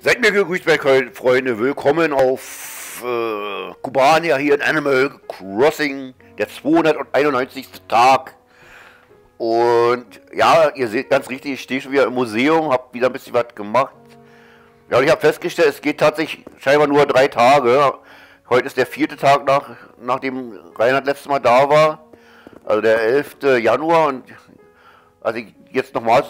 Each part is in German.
Seid mir gegrüßt, meine Freunde. Willkommen auf äh, Kubania hier in Animal Crossing, der 291. Tag. Und ja, ihr seht ganz richtig, ich stehe schon wieder im Museum, habe wieder ein bisschen was gemacht. Ja, und ich habe festgestellt, es geht tatsächlich scheinbar nur drei Tage. Heute ist der vierte Tag, nach, nachdem Reinhard letztes Mal da war. Also der 11. Januar. Und also jetzt nochmal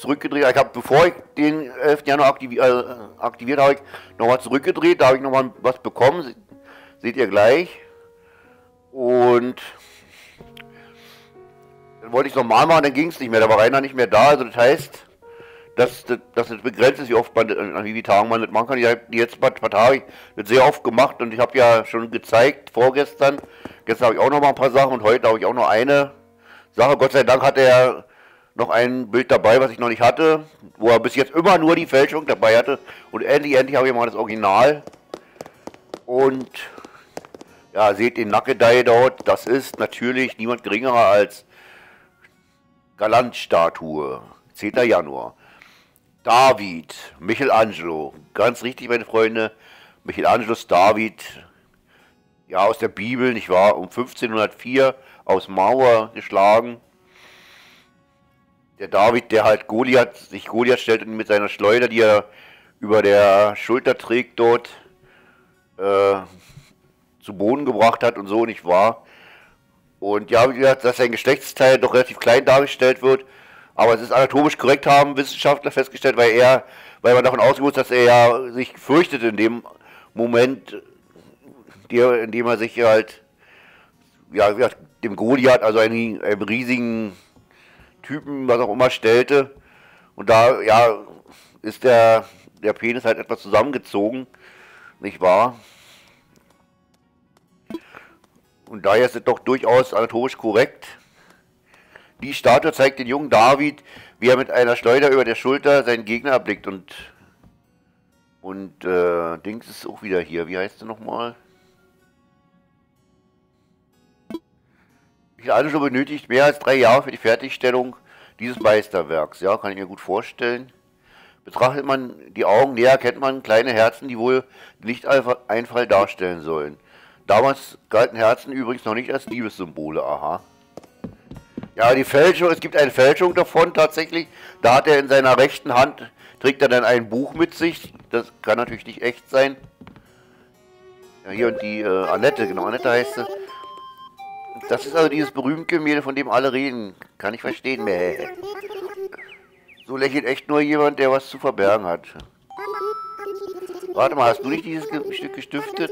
zurückgedreht. Ich habe, bevor ich den 11. Januar aktivi äh, aktiviert habe, nochmal zurückgedreht. Da habe ich nochmal was bekommen. Seht ihr gleich. Und dann wollte ich es nochmal machen, dann ging es nicht mehr. Da war Rainer nicht mehr da. Also das heißt, dass das begrenzt ist, wie oft man, an wie Tagen man das machen kann. Ich habe jetzt ein paar Tage das sehr oft gemacht und ich habe ja schon gezeigt, vorgestern. Gestern habe ich auch noch mal ein paar Sachen und heute habe ich auch noch eine Sache. Gott sei Dank hat er noch ein Bild dabei, was ich noch nicht hatte, wo er bis jetzt immer nur die Fälschung dabei hatte. Und endlich, endlich habe ich mal das Original. Und ja, seht den Nackedei dort. Das ist natürlich niemand geringerer als Galantstatue. 10. Januar. David, Michelangelo. Ganz richtig, meine Freunde. Michelangelos David. Ja, aus der Bibel, nicht wahr? Um 1504 aus Mauer geschlagen der David, der halt Goliath, sich Goliath stellt und mit seiner Schleuder, die er über der Schulter trägt, dort äh, zu Boden gebracht hat und so, nicht wahr? Und ja, dass sein Geschlechtsteil doch relativ klein dargestellt wird, aber es ist anatomisch korrekt, haben Wissenschaftler festgestellt, weil er, weil man davon ausgeht, dass er ja sich fürchtet in dem Moment, in dem er sich halt, ja, dem Goliath, also einem, einem riesigen Typen, was auch immer, stellte. Und da, ja, ist der, der Penis halt etwas zusammengezogen, nicht wahr? Und daher ist es doch durchaus anatomisch korrekt. Die Statue zeigt den jungen David, wie er mit einer Schleuder über der Schulter seinen Gegner erblickt. Und, und äh, Dings ist auch wieder hier. Wie heißt er nochmal? Michelangelo benötigt mehr als drei Jahre für die Fertigstellung dieses Meisterwerks. Ja, kann ich mir gut vorstellen. Betrachtet man die Augen näher, kennt man kleine Herzen, die wohl Lichteinfall darstellen sollen. Damals galten Herzen übrigens noch nicht als Liebessymbole, aha. Ja, die Fälschung, es gibt eine Fälschung davon tatsächlich. Da hat er in seiner rechten Hand, trägt er dann ein Buch mit sich. Das kann natürlich nicht echt sein. Ja, hier und die äh, Annette, genau, Annette heißt sie. Das ist also dieses berühmte Gemälde, von dem alle reden. Kann ich verstehen. Mäh. So lächelt echt nur jemand, der was zu verbergen hat. Warte mal, hast du nicht dieses Stück gestiftet?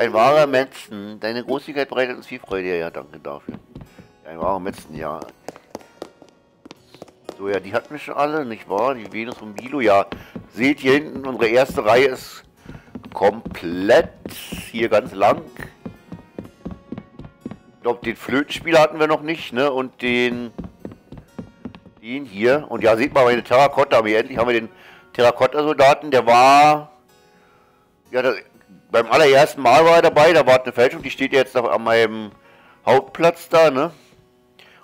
Ein wahrer Metzen. Deine Großzügigkeit bereitet uns viel Freude. Ja, danke dafür. Ein wahrer Metzen, ja. So, ja, die hatten wir schon alle, nicht wahr? Die Venus von Milo, ja. Seht hier hinten, unsere erste Reihe ist komplett hier ganz lang glaube, den Flötenspieler hatten wir noch nicht, ne? Und den, den hier. Und ja, sieht man meine Terrakotta. Aber endlich haben wir den Terrakotta-Soldaten. Der war, ja, das, beim allerersten Mal war er dabei. Da war eine Fälschung. Die steht jetzt noch an meinem Hauptplatz da, ne?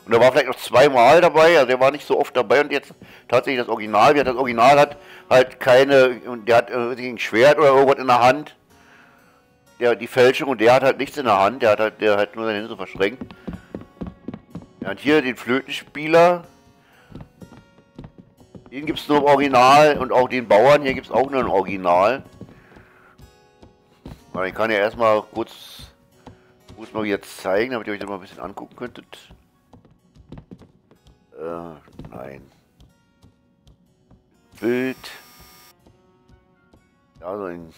Und er war vielleicht noch zweimal dabei, also er war nicht so oft dabei und jetzt tatsächlich das Original. Das Original hat halt keine, der hat äh, ein Schwert oder irgendwas in der Hand der, die Fälschung und der hat halt nichts in der Hand, der hat halt, der hat nur seine Hände so verschränkt. Ja, und hier den Flötenspieler. Den gibt es nur im Original und auch den Bauern hier gibt es auch nur im Original. Aber ich kann ja erstmal kurz, kurz mal jetzt zeigen, damit ihr euch das mal ein bisschen angucken könntet. Äh, nein. Bild. Ja, so ein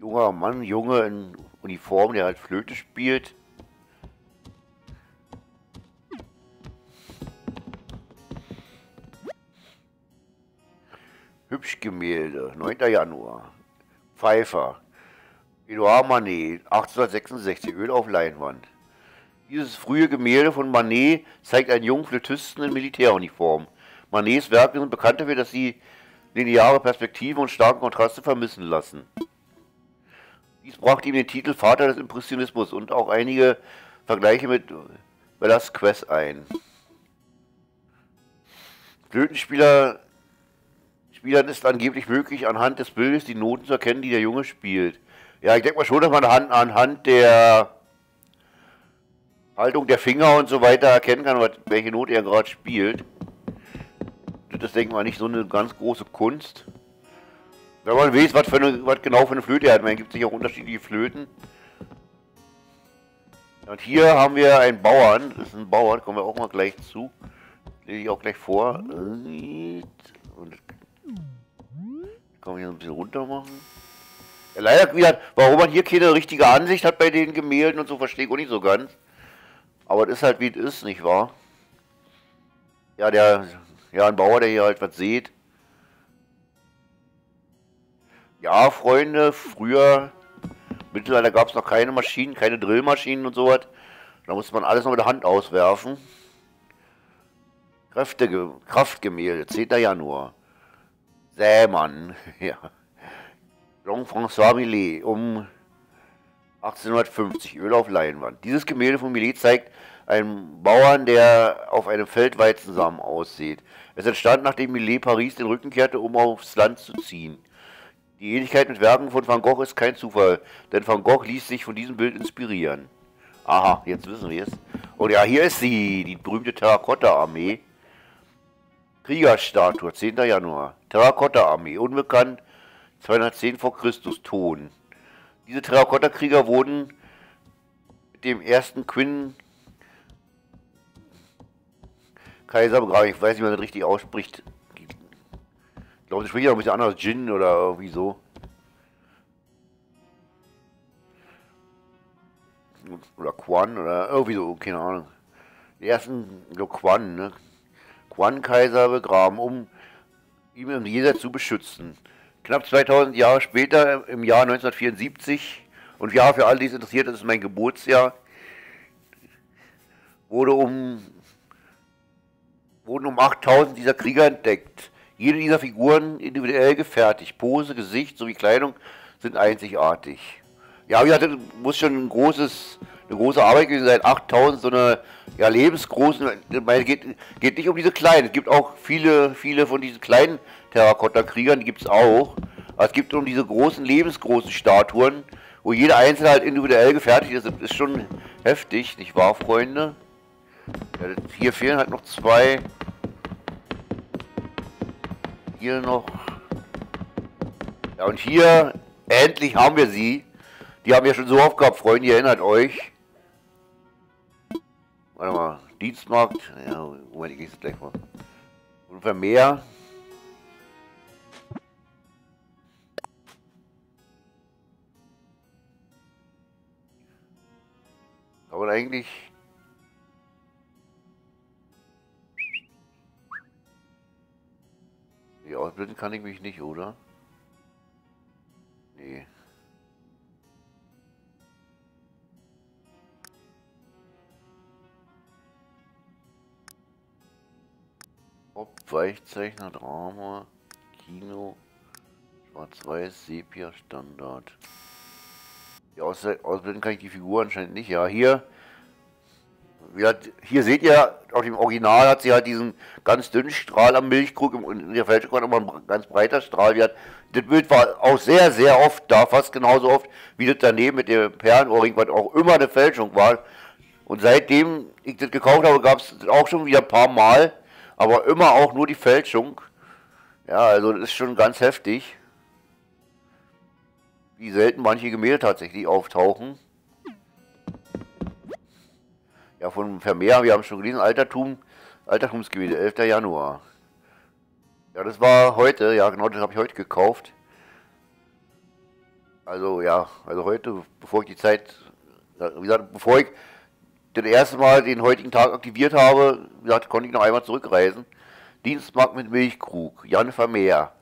junger Mann, Junge in Uniform, der halt Flöte spielt. Hübsch Gemälde, 9. Januar. Pfeiffer. Edouard Manet, 1866, Öl auf Leinwand. Dieses frühe Gemälde von Manet zeigt einen jungen Flötisten in Militäruniform. Manets Werke sind bekannt dafür, dass sie lineare Perspektiven und starke Kontraste vermissen lassen. Dies brachte ihm den Titel Vater des Impressionismus und auch einige Vergleiche mit Velasquez ein. Flötenspieler Spielern ist angeblich möglich, anhand des Bildes die Noten zu erkennen, die der Junge spielt. Ja, ich denke mal schon, dass man anhand, anhand der Haltung der Finger und so weiter erkennen kann, welche Note er gerade spielt. Das ist, denke ich mal, nicht so eine ganz große Kunst. Wenn man weiß, was, für eine, was genau für eine Flöte er hat. Man gibt sich auch unterschiedliche Flöten. Und hier haben wir einen Bauern. Das ist ein Bauern, kommen wir auch mal gleich zu. Lege ich auch gleich vor. Und kann man hier ein bisschen runter machen. Ja, leider wieder, warum man hier keine richtige Ansicht hat bei den Gemälden und so, verstehe ich auch nicht so ganz. Aber das ist halt wie es ist, nicht wahr? Ja, der, ja, ein Bauer, der hier halt was sieht. Ja, Freunde, früher, Mittelalter gab es noch keine Maschinen, keine Drillmaschinen und so was. Da musste man alles noch mit der Hand auswerfen. Kräfte, Kraftgemälde, 10. Januar. Sämann, ja. Jean-François Millet um 1850, Öl auf Leinwand. Dieses Gemälde von Millet zeigt einen Bauern, der auf einem Feld Weizensamen aussieht. Es entstand, nachdem Millet Paris den Rücken kehrte, um aufs Land zu ziehen. Die Ähnlichkeit mit Werken von Van Gogh ist kein Zufall, denn Van Gogh ließ sich von diesem Bild inspirieren. Aha, jetzt wissen wir es. Und ja, hier ist sie, die berühmte Terrakotta-Armee. Kriegerstatue, 10. Januar. Terrakotta-Armee, unbekannt, 210 vor Christus, Ton. Diese Terrakotta-Krieger wurden mit dem ersten Quinn Kaiser begraben. Ich weiß nicht, wie man das richtig ausspricht. Ich glaube, das spricht ja ein bisschen anders. Jin oder irgendwie so. Oder Quan oder irgendwie so, keine Ahnung. Die ersten, so Quan, ne? Quan-Kaiser begraben, um ihn im Jenseits zu beschützen. Knapp 2000 Jahre später, im Jahr 1974, und ja, für alle, die es interessiert, das ist mein Geburtsjahr, wurde um, wurden um 8000 dieser Krieger entdeckt. Jede dieser Figuren individuell gefertigt. Pose, Gesicht sowie Kleidung sind einzigartig. Ja, wie gesagt, das muss schon ein großes, eine große Arbeit gewesen sein. 8000, so eine ja, lebensgroßen, meine, geht, geht nicht um diese kleinen. Es gibt auch viele, viele von diesen kleinen Terrakotta-Kriegern, die gibt es auch. Aber es gibt um diese großen, lebensgroßen Statuen, wo jeder einzelne halt individuell gefertigt ist. Das ist schon heftig, nicht wahr, Freunde? Ja, hier fehlen halt noch zwei. Hier noch. Ja, und hier, endlich haben wir sie. Die haben wir schon so oft gehabt, Freunde, ihr erinnert euch. Warte mal, Dienstmarkt. Ja, Moment, ich gehe jetzt gleich mal. Ungefähr mehr. Aber eigentlich Ausbilden kann ich mich nicht, oder? Nee. Ob Weichzeichner, Drama, Kino, Schwarz-Weiß, Sepia, Standard. Aus Ausblenden kann ich die Figur anscheinend nicht. Ja, hier, hier seht ihr, auf dem Original hat sie halt diesen ganz dünnen Strahl am Milchkrug, in der Fälschung war nochmal ein ganz breiter Strahl. Hat, das Bild war auch sehr, sehr oft da, fast genauso oft wie das daneben mit dem Perlenohrring, was auch immer eine Fälschung war. Und seitdem ich das gekauft habe, gab es auch schon wieder ein paar Mal, aber immer auch nur die Fälschung. Ja, also das ist schon ganz heftig wie selten manche Gemälde tatsächlich auftauchen. Ja, von Vermeer, wir haben schon gelesen, Altertum, Altertumsgemälde, 11. Januar. Ja, das war heute, ja genau, das habe ich heute gekauft. Also ja, also heute, bevor ich die Zeit, wie gesagt, bevor ich das erste Mal den heutigen Tag aktiviert habe, wie gesagt, konnte ich noch einmal zurückreisen. Dienstmarkt mit Milchkrug, Jan Vermeer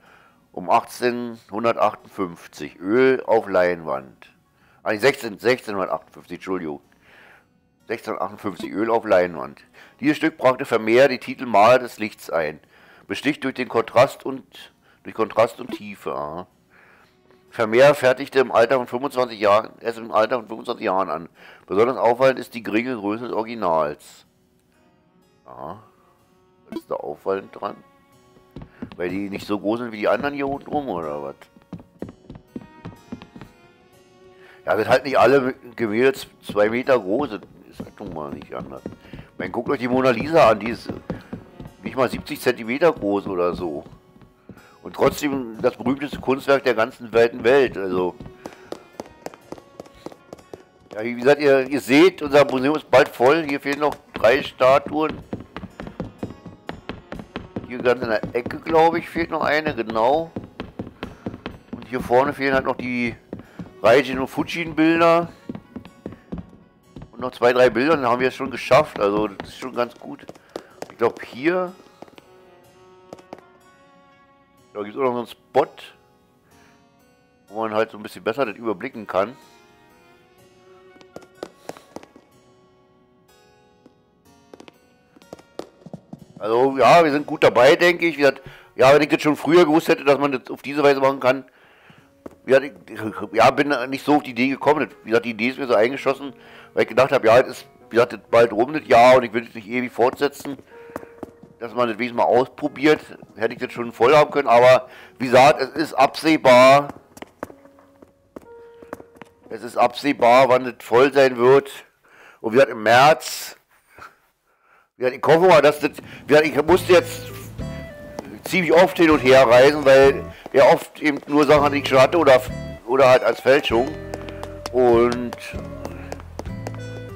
um 1858. Öl auf Leinwand. Ah, 16, 1658, Entschuldigung. 1658, Öl auf Leinwand. Dieses Stück brachte Vermeer die Titel Maler des Lichts ein. Besticht durch den Kontrast und durch Kontrast und Tiefe. Aha. Vermeer fertigte im Alter von 25 Jahren, erst im Alter von 25 Jahren an. Besonders auffallend ist die geringe Größe des Originals. Aha. Was ist da auffallend dran? Weil die nicht so groß sind wie die anderen hier unten rum, oder was? Ja, sind halt nicht alle Gemälde zwei Meter groß. Das ist halt nun mal nicht anders. Man guckt euch die Mona Lisa an, die ist nicht mal 70 Zentimeter groß oder so. Und trotzdem das berühmteste Kunstwerk der ganzen weiten Welt. Also. Ja, wie gesagt, ihr, ihr seht, unser Museum ist bald voll. Hier fehlen noch drei Statuen. Hier ganz in der Ecke, glaube ich, fehlt noch eine, genau. Und hier vorne fehlen halt noch die Raijin und Fujin Bilder. Und noch zwei, drei Bilder, dann haben wir es schon geschafft. Also das ist schon ganz gut. Ich glaube hier. Da gibt es auch noch so einen Spot, wo man halt so ein bisschen besser das überblicken kann. Also ja, wir sind gut dabei, denke ich. ja, wenn ich das schon früher gewusst hätte, dass man das auf diese Weise machen kann, ja, ich, ja, bin nicht so auf die Idee gekommen. Wie gesagt, die Idee ist mir so eingeschossen, weil ich gedacht habe, ja, es ist bald rum das Jahr und ich will es nicht ewig fortsetzen. Dass man das wenigstens mal ausprobiert, hätte ich das schon voll haben können, aber wie gesagt, es ist absehbar. Es ist absehbar, wann das voll sein wird. Und wie gesagt, im März. Wie gesagt, ich hoffe mal, dass das. Wie gesagt, ich musste jetzt ziemlich oft hin und her reisen, weil er oft eben nur Sachen die ich schon hatte oder, oder halt als Fälschung. Und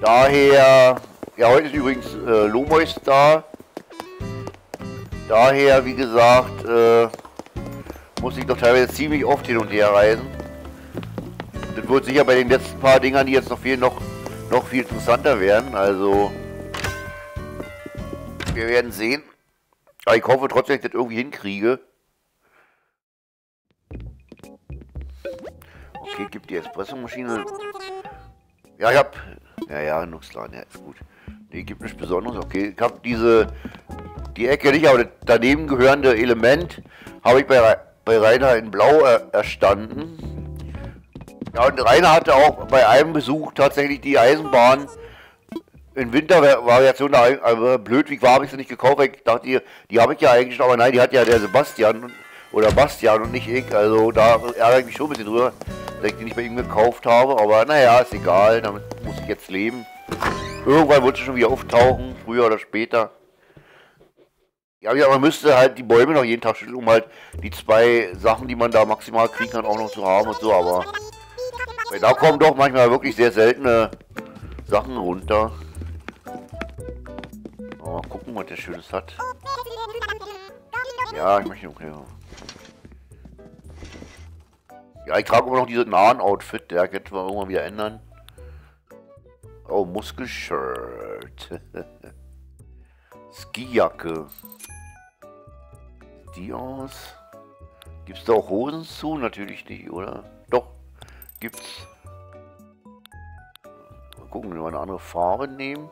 daher, ja, heute ist übrigens äh, Lomois da. Daher, wie gesagt, äh, muss ich doch teilweise ziemlich oft hin und her reisen. Das wird sicher bei den letzten paar Dingern, die jetzt noch viel, noch, noch viel interessanter werden. Also, wir werden sehen. Aber ich hoffe trotzdem, dass ich das irgendwie hinkriege. Okay, gibt die Espressomaschine. Ja, ich hab. Ja, ja, Nuxlan, ja, ist gut. Nee, gibt nichts Besonderes. Okay, ich hab diese. Die Ecke nicht, aber das daneben gehörende Element habe ich bei, bei Rainer in Blau er, erstanden. Ja, und Rainer hatte auch bei einem Besuch tatsächlich die Eisenbahn in Wintervariation, aber blöd wie war, habe ich sie nicht gekauft, ich dachte, die, die habe ich ja eigentlich, aber nein, die hat ja der Sebastian oder Bastian und nicht ich. Also da ärgere ich mich schon ein bisschen drüber, dass ich die nicht bei ihm gekauft habe. Aber naja, ist egal, damit muss ich jetzt leben. Irgendwann wird sie schon wieder auftauchen, früher oder später. Ja, ja, man müsste halt die Bäume noch jeden Tag schütteln, um halt die zwei Sachen, die man da maximal kriegen kann, auch noch zu haben und so, aber da kommen doch manchmal wirklich sehr seltene Sachen runter. Mal gucken, was der Schönes hat. Ja, ich möchte okay. Ja, ich trage immer noch dieses nahen Outfit, der könnte man irgendwann wieder ändern. Oh, Muskelshirt. Skijacke. Die aus. Gibt's da auch Hosen zu? Natürlich nicht, oder? Doch, gibt's. Mal gucken, wenn wir eine andere Farbe nehmen.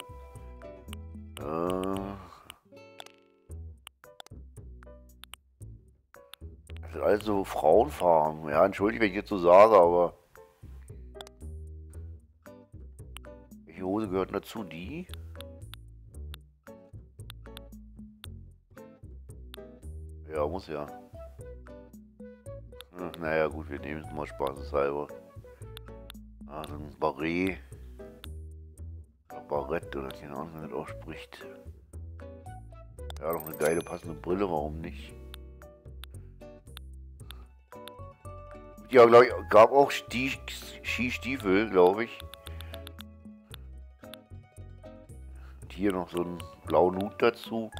Also Frauenfarben. Ja, entschuldige, wenn ich jetzt so sage, aber. Welche Hose gehört dazu? Die? Ja, muss ja. Hm, naja, gut, wir nehmen es mal spaßeshalber. Also ein Barret. Barett oder keine Ahnung, wie man das ausspricht. Ja, noch eine geile passende Brille, warum nicht? Ja, glaube ich, gab auch Skistiefel, glaube ich. Und hier noch so ein blauen Hut dazu.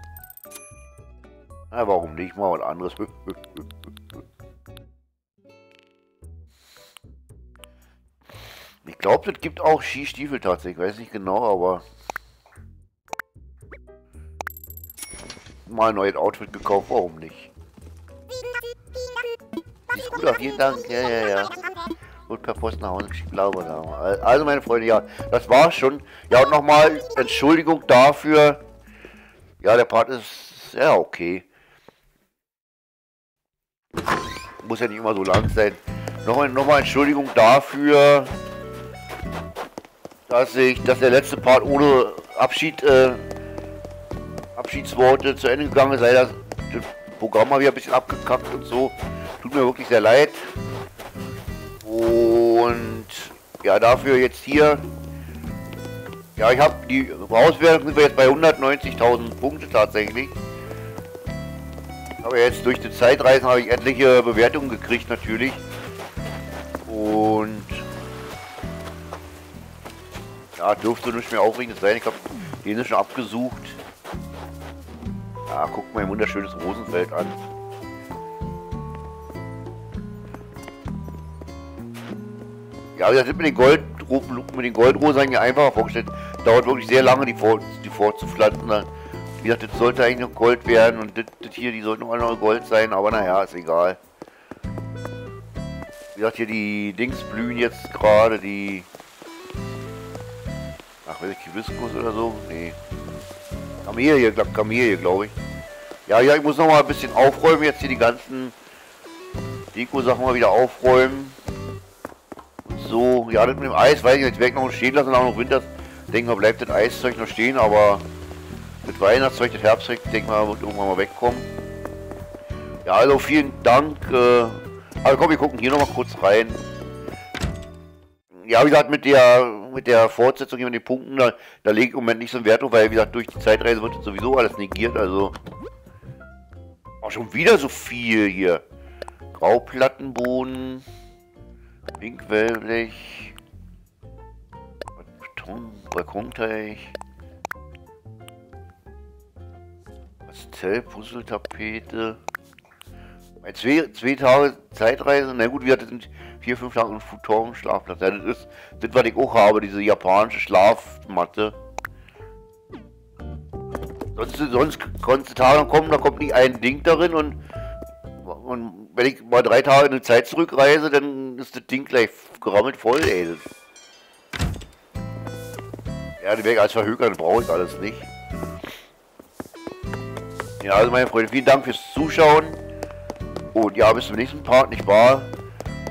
Na, warum nicht mal was anderes? Ich glaube, es gibt auch Skistiefel tatsächlich, weiß nicht genau, aber mal ein neues Outfit gekauft, warum nicht? Gut, vielen Dank. Ja, ja, ja. Gut per Post nach Hause geschickt, glaube ich. Also, meine Freunde, ja, das war's schon. Ja, und nochmal Entschuldigung dafür. Ja, der Part ist ja okay. Muss ja nicht immer so lang sein. Nochmal, nochmal Entschuldigung dafür, dass ich, dass der letzte Part ohne Abschied, äh, Abschiedsworte zu Ende gegangen ist. Leider Programm mal wieder ein bisschen abgekackt und so. Tut mir wirklich sehr leid. Und ja, dafür jetzt hier. Ja, ich habe die Auswertung sind wir jetzt bei 190.000 Punkte tatsächlich. Aber jetzt durch die Zeitreisen habe ich etliche Bewertungen gekriegt natürlich. Und ja, dürfte nicht mehr aufregend sein. Ich habe den schon abgesucht. Ja, guckt mal ein wunderschönes Rosenfeld an. Ja, das sind mit den Gold mit den Goldrosen einfacher vorgestellt. Dauert wirklich sehr lange, die, vor, die vorzupflanzen. Wie gesagt, das sollte eigentlich noch Gold werden und das, das hier, die sollten alle noch Gold sein, aber naja, ist egal. Wie gesagt, hier die Dings blühen jetzt gerade, die... Ach, weiß ich, Hibiskus oder so? Nee. Kamelie, Kamelie, glaube ich. Ja, ja, ich muss noch mal ein bisschen aufräumen, jetzt hier die ganzen Deko-Sachen mal wieder aufräumen. So, ja, das mit dem Eis, weiß ich nicht, jetzt ich noch stehen lassen, auch noch Winter. Denke mal, bleibt das Eiszeug noch stehen, aber mit Weihnachtszeug, das Herbstzeug, denke mal, wird irgendwann mal wegkommen. Ja, also vielen Dank. Äh, aber komm, wir gucken hier noch mal kurz rein. Ja, wie gesagt, mit der mit der Fortsetzung hier mit den Punkten, da, da lege ich im Moment nicht so einen Wert drauf, weil wie gesagt, durch die Zeitreise wird sowieso alles negiert, also. Auch schon wieder so viel hier. Grauplattenboden, Pinkwellblech, Beton, Balkonteich. Pastell, Puzzletapete. Bei zwei, zwei Tage Zeitreise, na gut, wir hatten vier, fünf Tage einen Futon Schlafplatz. Ja, das ist das, was ich auch habe, diese japanische Schlafmatte. Sonst, sonst konntest du Tage kommen, da kommt nicht ein Ding darin und, und wenn ich mal drei Tage in die Zeit zurückreise, dann ist das Ding gleich gerammelt voll, ey. Ja, die Wege als Verhökern brauche ich alles nicht. Ja, also meine Freunde, vielen Dank fürs Zuschauen. Und ja, bis zum nächsten Part, nicht wahr?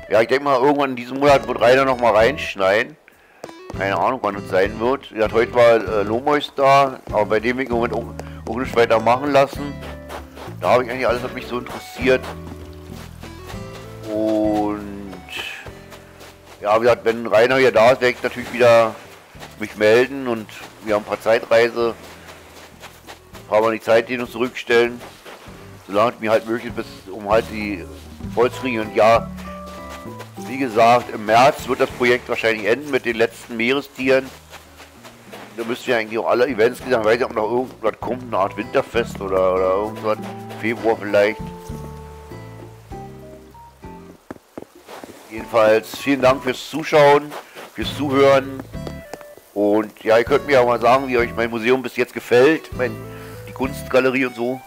Ja, ich denke mal, irgendwann in diesem Monat wird Rainer noch mal reinschneiden. Keine Ahnung, wann es sein wird. Ja, heute war äh, Lomois da, aber bei dem ich im Moment auch, auch nicht weiter machen lassen. Da habe ich eigentlich alles, was mich so interessiert. Ja, wie gesagt, wenn Rainer wieder da ist, werde ich natürlich wieder mich melden und wir haben ein paar Zeitreise paar Mal die Zeit hin und zurückstellen, solange es mir halt möglich ist, um halt die vollzukriegen. Und ja, wie gesagt, im März wird das Projekt wahrscheinlich enden mit den letzten Meerestieren. Da müssten ja eigentlich auch alle Events gesagt, weiß nicht, ob noch irgendwas kommt, eine Art Winterfest oder, oder irgendwas, Februar vielleicht. Jedenfalls vielen Dank fürs Zuschauen, fürs Zuhören. Und ja, ihr könnt mir auch mal sagen, wie euch mein Museum bis jetzt gefällt. Mein Kunstgalerie und so.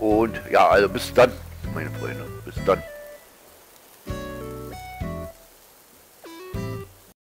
Und ja, also bis dann, meine Freunde. Bis dann.